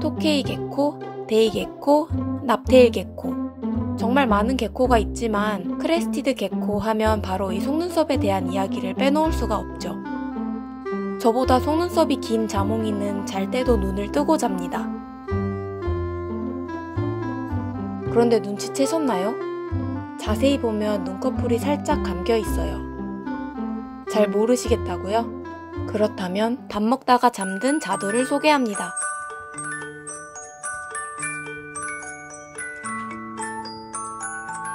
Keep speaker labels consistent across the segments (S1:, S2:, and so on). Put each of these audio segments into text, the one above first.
S1: tokay gecko, day gecko, knob tail gecko. 정말 많은 gecko가 있지만 crested gecko 하면 바로 이 속눈썹에 대한 이야기를 빼놓을 수가 없죠. 저보다 속눈썹이 긴 자몽이는 잘 때도 눈을 뜨고 잡니다. 그런데 눈치채셨나요? 자세히 보면 눈꺼풀이 살짝 감겨 있어요. 잘 모르시겠다고요? 그렇다면 밥 먹다가 잠든 자두를 소개합니다.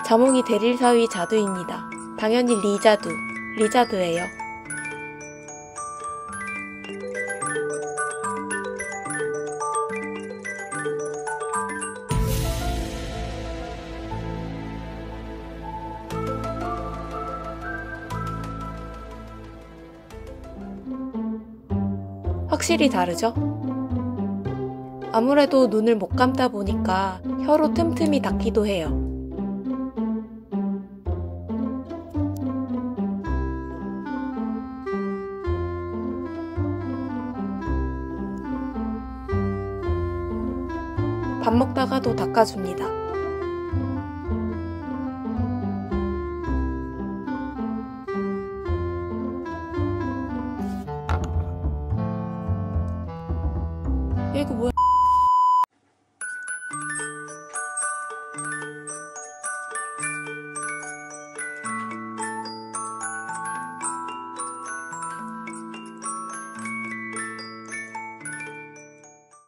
S1: 자몽이 대릴 사위 자두입니다. 당연히 리자두, 리자두예요. 확실히 다르죠? 아무래도 눈을 못 감다 보니까 혀로 틈틈이 닿기도 해요. 밥 먹다가도 닦아줍니다. 야 이거 그 뭐야?